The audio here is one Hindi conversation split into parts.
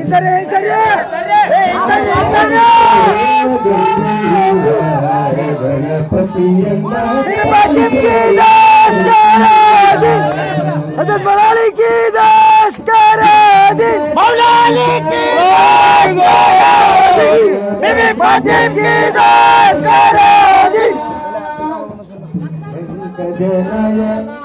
इधर इधर इधर इधर गणपति हज़रत मौलानी की दास मौलानी की बीबी फातिम की दास जनय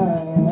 Bye.